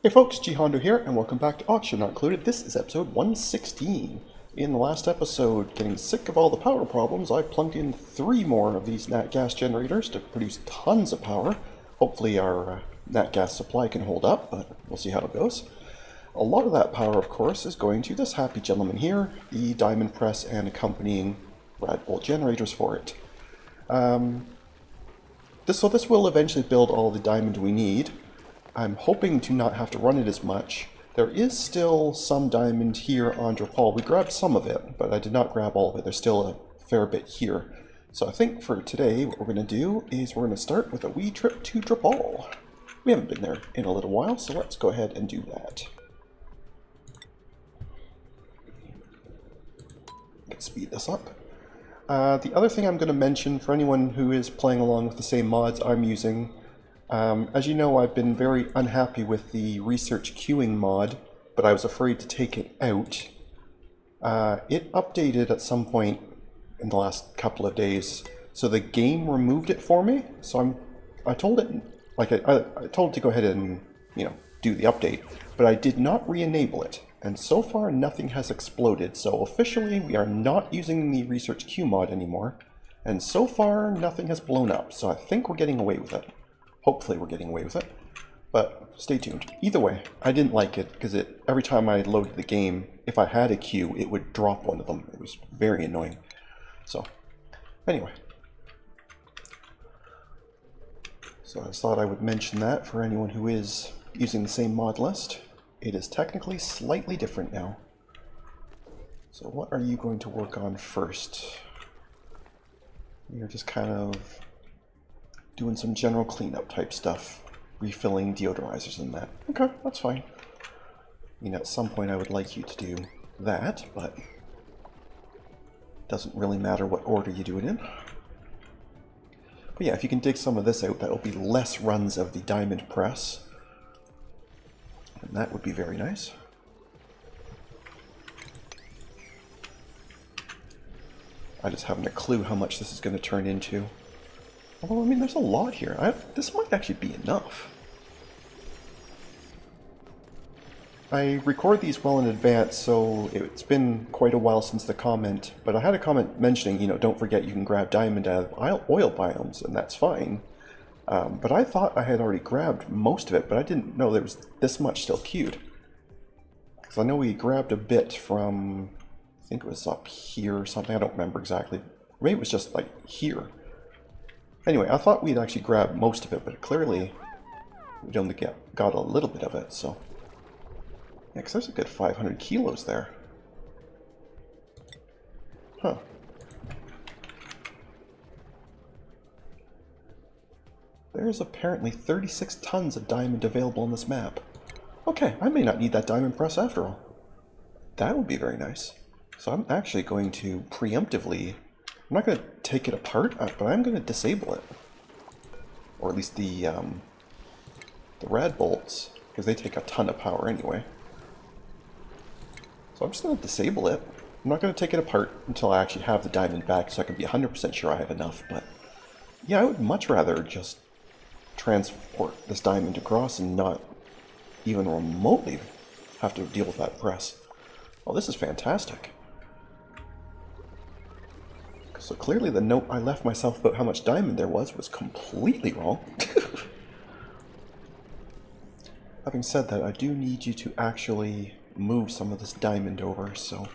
Hey folks, G Hondo here, and welcome back to Oxygen Not Included. This is episode 116. In the last episode, getting sick of all the power problems, I plugged in three more of these nat gas generators to produce tons of power. Hopefully our uh, nat gas supply can hold up, but we'll see how it goes. A lot of that power, of course, is going to this happy gentleman here, the diamond press and accompanying rad bolt generators for it. Um, this, so this will eventually build all the diamond we need. I'm hoping to not have to run it as much. There is still some diamond here on Drippal. We grabbed some of it, but I did not grab all of it. There's still a fair bit here. So I think for today, what we're going to do is we're going to start with a wee trip to Drippal. We haven't been there in a little while, so let's go ahead and do that. Let's speed this up. Uh, the other thing I'm going to mention for anyone who is playing along with the same mods I'm using um, as you know, I've been very unhappy with the research queuing mod, but I was afraid to take it out. Uh, it updated at some point in the last couple of days, so the game removed it for me. So I'm, I told it, like I, I, told it to go ahead and you know do the update, but I did not re-enable it. And so far, nothing has exploded. So officially, we are not using the research queue mod anymore. And so far, nothing has blown up. So I think we're getting away with it. Hopefully we're getting away with it. But stay tuned. Either way, I didn't like it because it every time I loaded the game, if I had a queue, it would drop one of them. It was very annoying. So, anyway. So I thought I would mention that for anyone who is using the same mod list. It is technically slightly different now. So what are you going to work on first? You're just kind of doing some general cleanup type stuff, refilling deodorizers and that. Okay, that's fine. I mean, at some point I would like you to do that, but doesn't really matter what order you do it in. But yeah, if you can dig some of this out, that'll be less runs of the diamond press. And that would be very nice. I just haven't a clue how much this is going to turn into. Although, I mean, there's a lot here. I, this might actually be enough. I record these well in advance, so it's been quite a while since the comment, but I had a comment mentioning, you know, don't forget you can grab diamond out of oil biomes, and that's fine. Um, but I thought I had already grabbed most of it, but I didn't know there was this much still queued. Because I know we grabbed a bit from, I think it was up here or something, I don't remember exactly. Maybe it was just like here. Anyway, I thought we'd actually grab most of it, but clearly we only get, got a little bit of it, so... Yeah, because there's a good 500 kilos there. Huh. There's apparently 36 tons of diamond available on this map. Okay, I may not need that diamond press after all. That would be very nice. So I'm actually going to preemptively I'm not going to take it apart, uh, but I'm going to disable it. Or at least the, um, the rad bolts, because they take a ton of power anyway. So I'm just going to disable it. I'm not going to take it apart until I actually have the diamond back so I can be 100% sure I have enough, but yeah, I would much rather just transport this diamond across and not even remotely have to deal with that press. Oh, this is fantastic. So clearly the note I left myself about how much diamond there was was completely wrong. Having said that, I do need you to actually move some of this diamond over, so...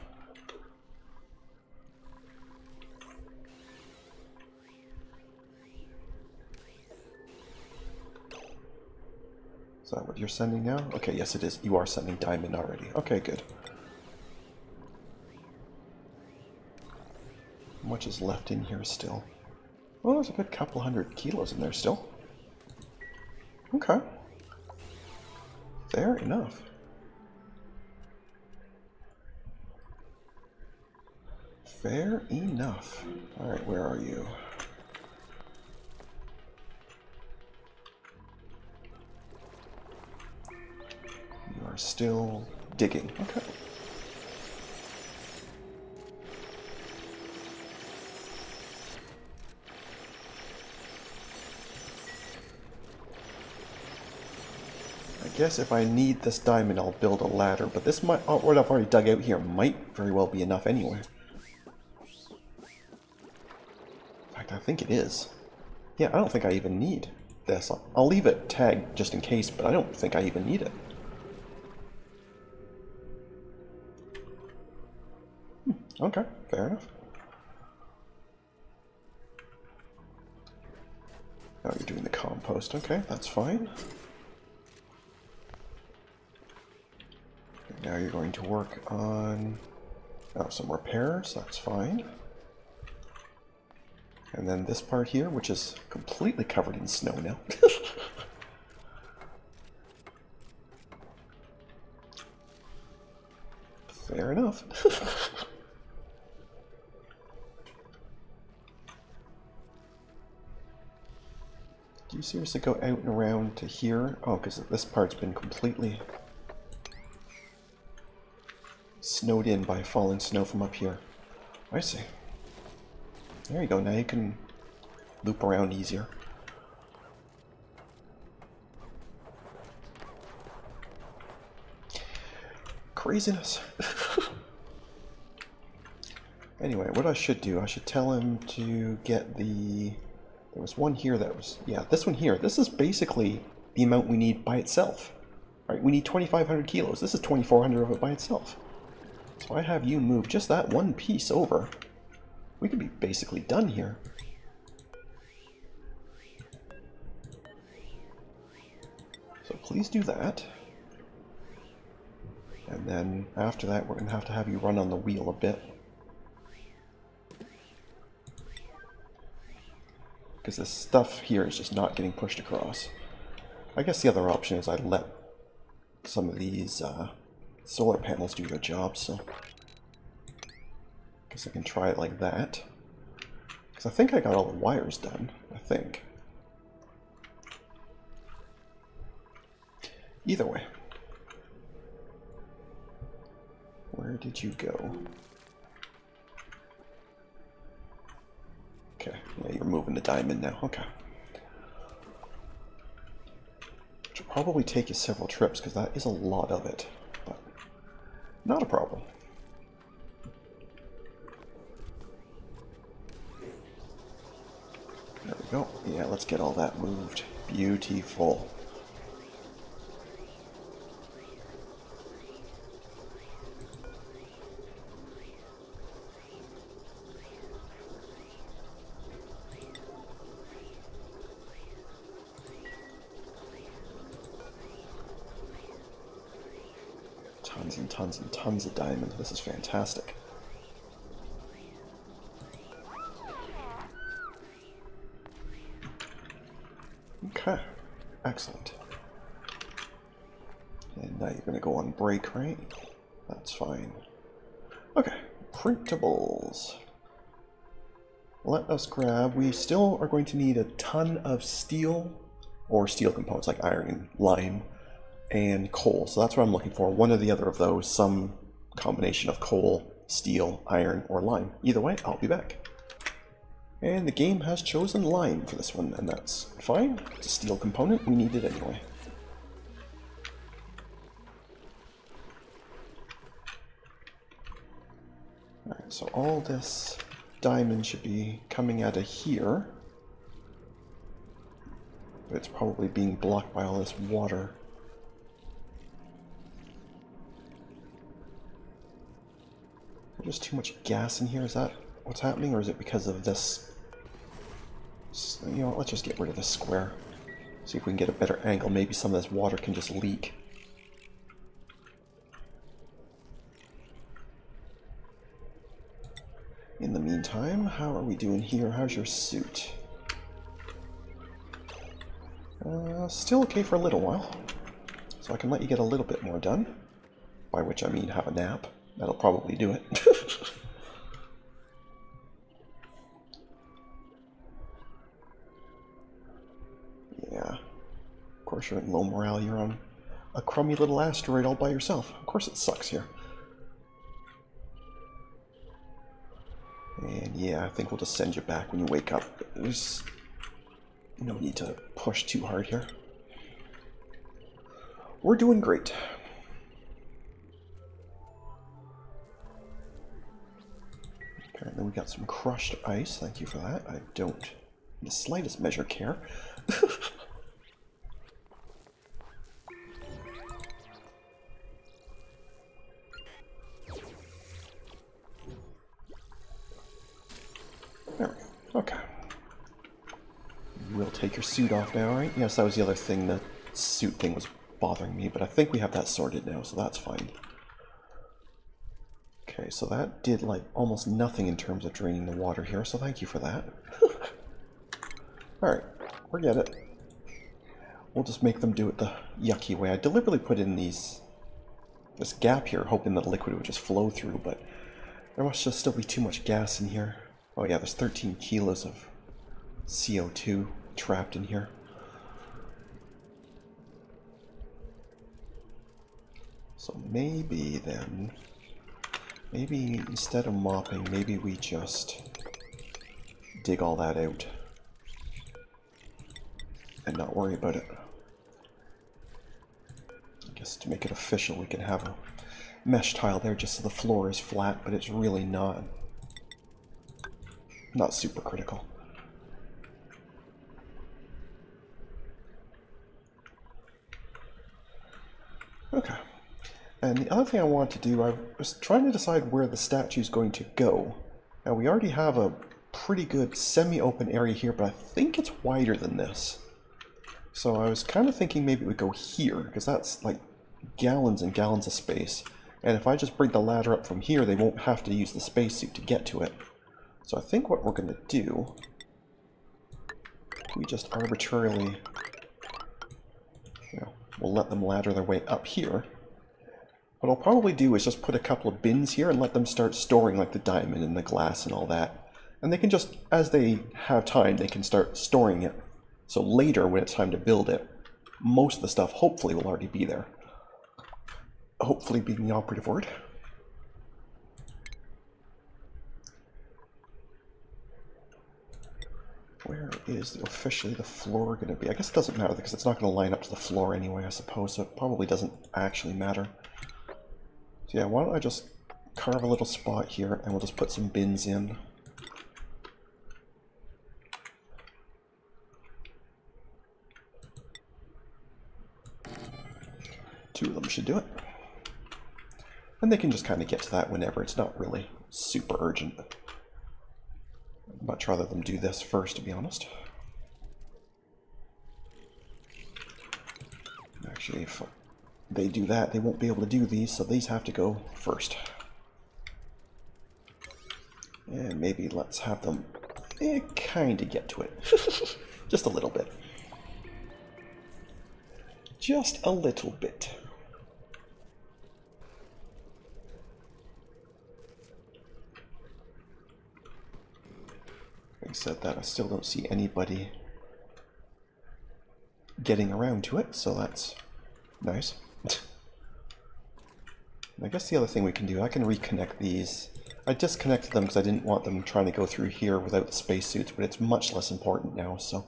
Is that what you're sending now? Okay, yes it is. You are sending diamond already. Okay, good. Much is left in here still? Well, there's a good couple hundred kilos in there still. Okay. Fair enough. Fair enough. Alright, where are you? You are still digging. Okay. Guess if I need this diamond, I'll build a ladder, but this might, oh, what I've already dug out here might very well be enough anyway. In fact, I think it is. Yeah, I don't think I even need this. I'll, I'll leave it tagged just in case, but I don't think I even need it. Hmm, okay, fair enough. Now you're doing the compost. Okay, that's fine. Now you're going to work on oh, some repairs. That's fine. And then this part here, which is completely covered in snow now. Fair enough. Do you seriously go out and around to here? Oh, because this part's been completely snowed in by falling snow from up here. I see. There you go, now you can loop around easier. Craziness. anyway, what I should do, I should tell him to get the... There was one here that was... Yeah, this one here. This is basically the amount we need by itself. Right, we need 2,500 kilos. This is 2,400 of it by itself. I have you move just that one piece over. We could be basically done here. So please do that. And then after that, we're going to have to have you run on the wheel a bit. Because this stuff here is just not getting pushed across. I guess the other option is I let some of these uh, solar panels do their job, so... Guess I can try it like that. Because I think I got all the wires done. I think. Either way. Where did you go? Okay, yeah, you're moving the diamond now. Okay. Which probably take you several trips, because that is a lot of it. Not a problem. There we go. Yeah, let's get all that moved. Beautiful. Tons of diamond. This is fantastic. Okay, excellent. And now you're going to go on break, right? That's fine. Okay, printables. Let us grab, we still are going to need a ton of steel, or steel components like iron and lime, and coal. So that's what I'm looking for, one or the other of those, some combination of coal, steel, iron, or lime. Either way, I'll be back. And the game has chosen lime for this one, and that's fine. It's a steel component, we need it anyway. Alright, so all this diamond should be coming out of here. But it's probably being blocked by all this water. There's too much gas in here, is that what's happening, or is it because of this so, you know, let's just get rid of this square. See if we can get a better angle. Maybe some of this water can just leak. In the meantime, how are we doing here? How's your suit? Uh, still okay for a little while. So I can let you get a little bit more done. By which I mean have a nap. That'll probably do it. in low morale. You're on a crummy little asteroid all by yourself. Of course it sucks here. And yeah, I think we'll just send you back when you wake up. There's no need to push too hard here. we're doing great. Apparently we got some crushed ice. Thank you for that. I don't in the slightest measure care. Okay. We'll take your suit off now, right? Yes, that was the other thing. The suit thing was bothering me, but I think we have that sorted now, so that's fine. Okay, so that did like almost nothing in terms of draining the water here, so thank you for that. Alright, forget it. We'll just make them do it the yucky way. I deliberately put in these this gap here, hoping that the liquid would just flow through, but there must just still be too much gas in here. Oh yeah, there's 13 kilos of CO2 trapped in here. So maybe then, maybe instead of mopping, maybe we just dig all that out and not worry about it. I guess to make it official, we can have a mesh tile there just so the floor is flat, but it's really not. Not super critical. Okay. And the other thing I want to do, I was trying to decide where the statue is going to go. Now we already have a pretty good semi-open area here, but I think it's wider than this. So I was kind of thinking maybe it would go here, because that's like gallons and gallons of space. And if I just bring the ladder up from here, they won't have to use the spacesuit to get to it. So I think what we're going to do, we just arbitrarily, you know, we'll let them ladder their way up here. What I'll probably do is just put a couple of bins here and let them start storing like the diamond and the glass and all that. And they can just, as they have time, they can start storing it so later, when it's time to build it, most of the stuff hopefully will already be there. Hopefully being the operative word. Where is officially the floor going to be? I guess it doesn't matter because it's not going to line up to the floor anyway, I suppose, so it probably doesn't actually matter. So yeah, why don't I just carve a little spot here and we'll just put some bins in. Two of them should do it. And they can just kind of get to that whenever. It's not really super urgent. Much rather them do this first, to be honest. Actually, if they do that, they won't be able to do these, so these have to go first. And maybe let's have them eh, kind of get to it. Just a little bit. Just a little bit. Having said that, I still don't see anybody getting around to it, so that's nice. I guess the other thing we can do, I can reconnect these. I disconnected them because I didn't want them trying to go through here without the spacesuits, but it's much less important now, so...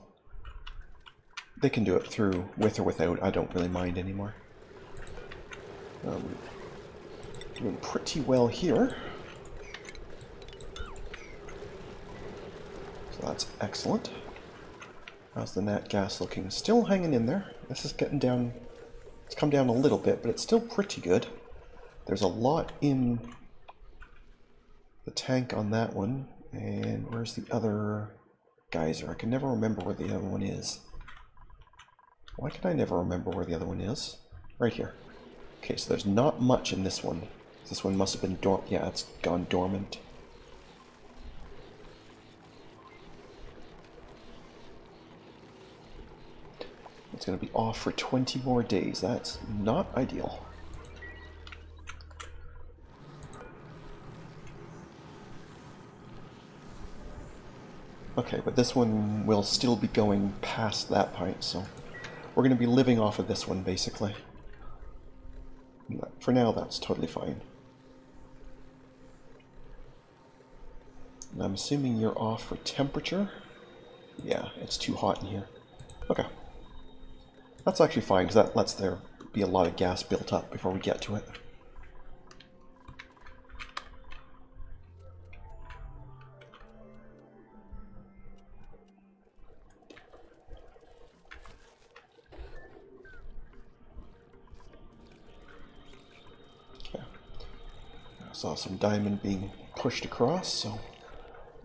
They can do it through, with or without, I don't really mind anymore. Um, doing pretty well here. That's excellent. How's the nat gas looking? Still hanging in there. This is getting down... It's come down a little bit, but it's still pretty good. There's a lot in the tank on that one. And where's the other geyser? I can never remember where the other one is. Why can I never remember where the other one is? Right here. Okay, so there's not much in this one. This one must have been dormant. Yeah, it's gone dormant. Going to be off for 20 more days. That's not ideal. Okay, but this one will still be going past that point, so we're going to be living off of this one, basically. For now, that's totally fine. And I'm assuming you're off for temperature? Yeah, it's too hot in here. Okay. That's actually fine, because that lets there be a lot of gas built up before we get to it. Okay. I saw some diamond being pushed across, so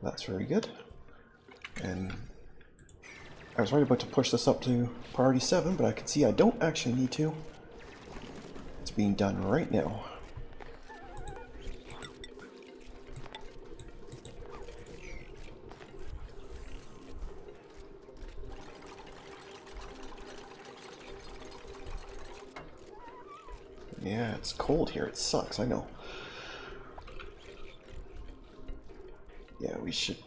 that's very good. And I was right about to push this up to priority 7, but I can see I don't actually need to. It's being done right now. Yeah, it's cold here. It sucks, I know. Yeah, we should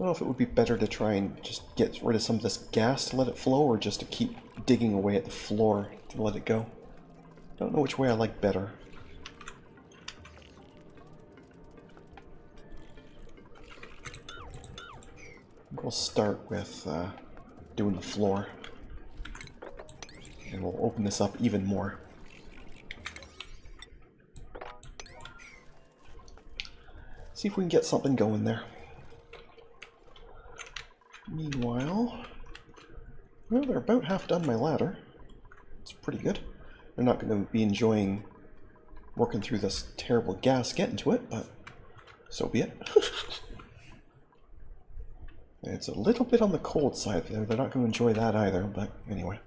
don't know if it would be better to try and just get rid of some of this gas to let it flow, or just to keep digging away at the floor to let it go. Don't know which way I like better. We'll start with uh, doing the floor. And we'll open this up even more. See if we can get something going there. Meanwhile, well, they're about half done my ladder. It's pretty good. They're not going to be enjoying working through this terrible gas getting to it, but so be it. it's a little bit on the cold side. There. They're not going to enjoy that either, but anyway.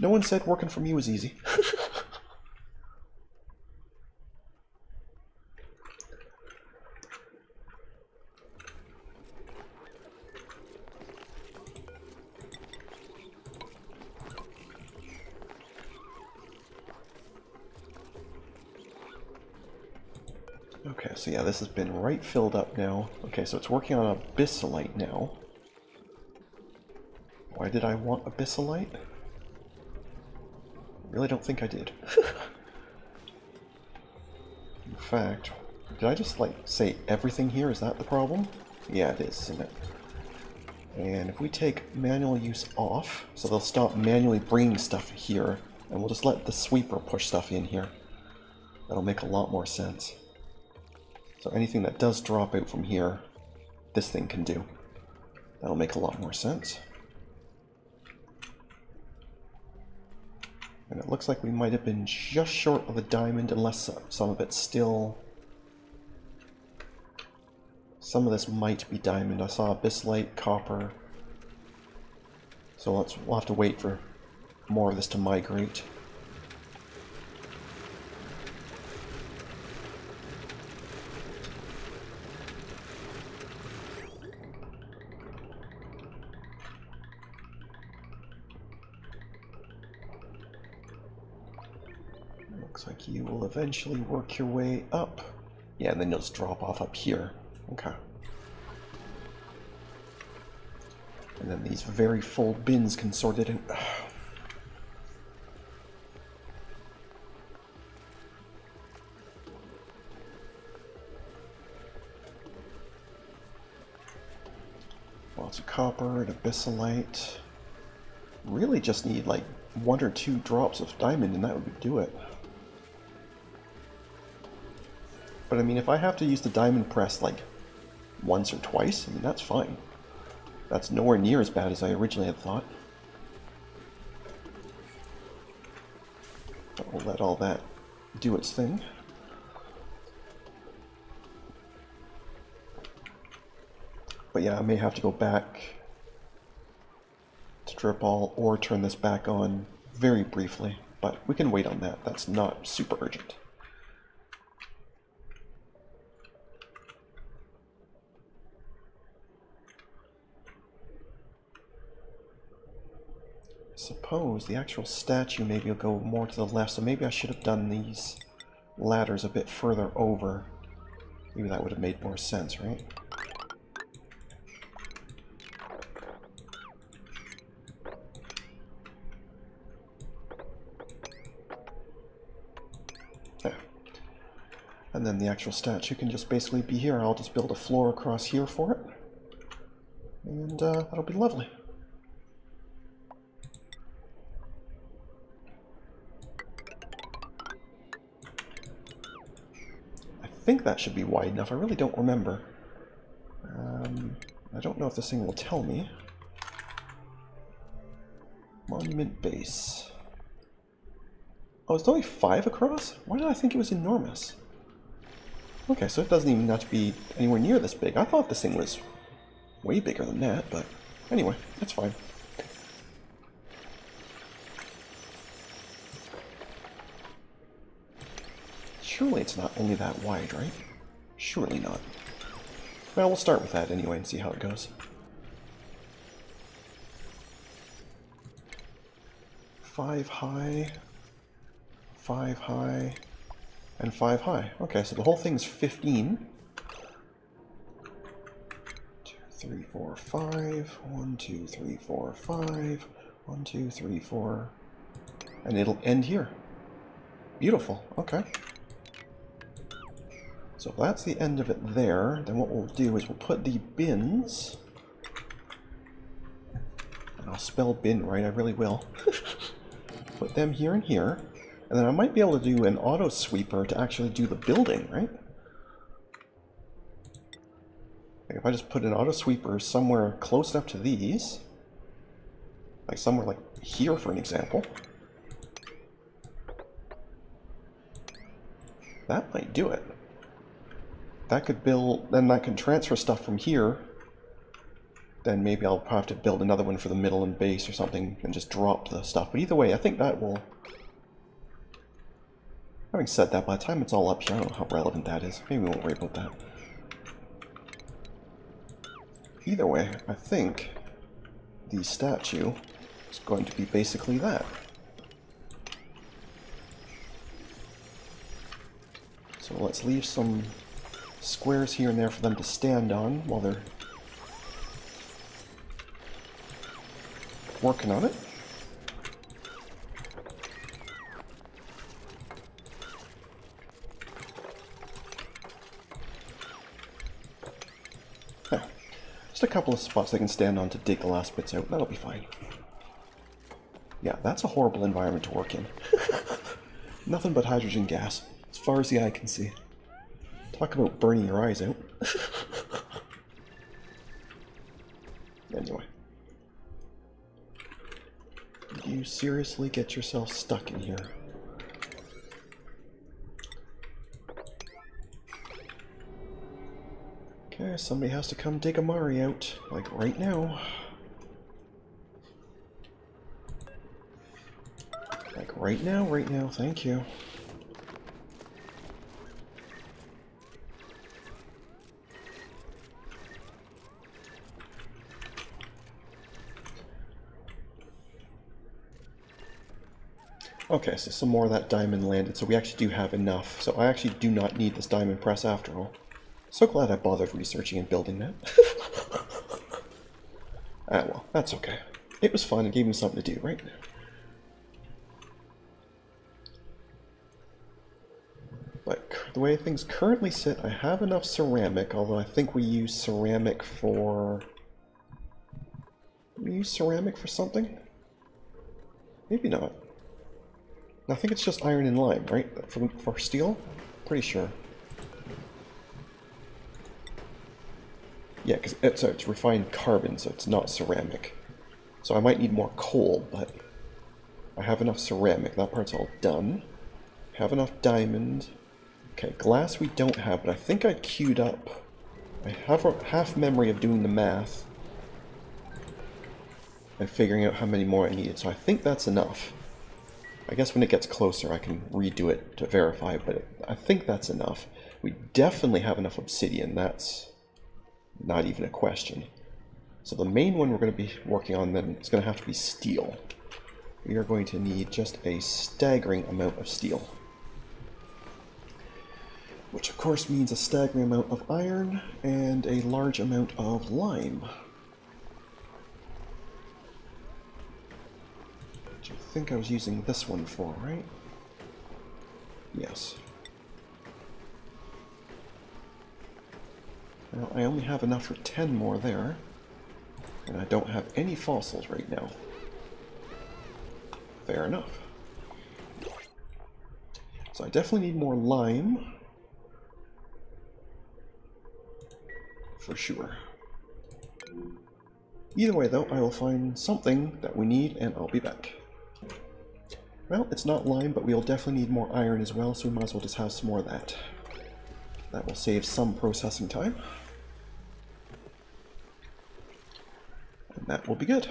No one said working from you was easy. Okay, so yeah, this has been right filled up now. Okay, so it's working on abyssalite now. Why did I want abyssalite? I really don't think I did. In fact, did I just like say everything here? Is that the problem? Yeah, it is, isn't it? And if we take manual use off, so they'll stop manually bringing stuff here, and we'll just let the sweeper push stuff in here. That'll make a lot more sense. So anything that does drop out from here, this thing can do. That'll make a lot more sense. And it looks like we might have been just short of a diamond, unless some of it's still... Some of this might be diamond. I saw abyssalite, copper. So let's, we'll have to wait for more of this to migrate. Eventually work your way up. Yeah, and then you'll just drop off up here. Okay. And then these very full bins can sort it out. Lots of copper and abyssalite. Really just need like one or two drops of diamond and that would do it. But I mean, if I have to use the diamond press like once or twice, I mean, that's fine. That's nowhere near as bad as I originally had thought. But we'll let all that do its thing. But yeah, I may have to go back to Drippal or turn this back on very briefly. But we can wait on that. That's not super urgent. Suppose the actual statue maybe will go more to the left, so maybe I should have done these ladders a bit further over. Maybe that would have made more sense, right? There. And then the actual statue can just basically be here. I'll just build a floor across here for it. And uh, that'll be lovely. Think that should be wide enough. I really don't remember. Um, I don't know if this thing will tell me. Monument base. Oh, it's only five across? Why did I think it was enormous? Okay, so it doesn't even have to be anywhere near this big. I thought this thing was way bigger than that, but anyway, that's fine. Surely it's not only that wide, right? Surely not. Well, we'll start with that anyway and see how it goes. Five high, five high, and five high. Okay, so the whole thing's 15. Two, three, four, five. One, two, three, four, five. One, two, three, four. And it'll end here. Beautiful. Okay. So if that's the end of it there, then what we'll do is we'll put the bins. And I'll spell bin right, I really will. put them here and here. And then I might be able to do an auto sweeper to actually do the building, right? Like if I just put an auto sweeper somewhere close enough to these, like somewhere like here for an example, that might do it. That could build, then that can transfer stuff from here. Then maybe I'll have to build another one for the middle and base or something and just drop the stuff. But either way, I think that will... Having said that, by the time it's all up here, I don't know how relevant that is. Maybe we won't worry about that. Either way, I think the statue is going to be basically that. So let's leave some squares here and there for them to stand on while they're working on it. Just a couple of spots they can stand on to dig the last bits out. That'll be fine. Yeah, that's a horrible environment to work in. Nothing but hydrogen gas, as far as the eye can see. Talk about burning your eyes out. anyway. You seriously get yourself stuck in here. Okay, somebody has to come dig Amari out, like right now. Like right now, right now, thank you. Okay, so some more of that diamond landed, so we actually do have enough. So I actually do not need this diamond press after all. So glad I bothered researching and building that. ah well, that's okay. It was fun, it gave me something to do, right? But the way things currently sit, I have enough ceramic, although I think we use ceramic for... We use ceramic for something? Maybe not. I think it's just iron and lime, right? For, for steel? Pretty sure. Yeah, because it's, it's refined carbon, so it's not ceramic. So I might need more coal, but I have enough ceramic. That part's all done. Have enough diamond. Okay, glass we don't have, but I think I queued up. I have a half memory of doing the math and figuring out how many more I needed, so I think that's enough. I guess when it gets closer I can redo it to verify, but I think that's enough. We definitely have enough obsidian, that's not even a question. So the main one we're going to be working on then is going to have to be steel. We are going to need just a staggering amount of steel. Which of course means a staggering amount of iron and a large amount of lime. Think I was using this one for, right? Yes. Well, I only have enough for 10 more there. And I don't have any fossils right now. Fair enough. So I definitely need more lime. for sure. Either way, though, I will find something that we need, and I'll be back. Well, it's not lime, but we'll definitely need more iron as well, so we might as well just have some more of that. That will save some processing time. And that will be good.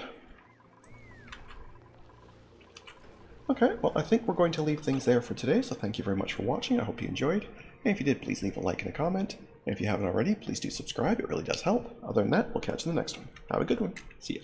Okay, well, I think we're going to leave things there for today, so thank you very much for watching. I hope you enjoyed. And if you did, please leave a like and a comment. And if you haven't already, please do subscribe. It really does help. Other than that, we'll catch you in the next one. Have a good one. See ya.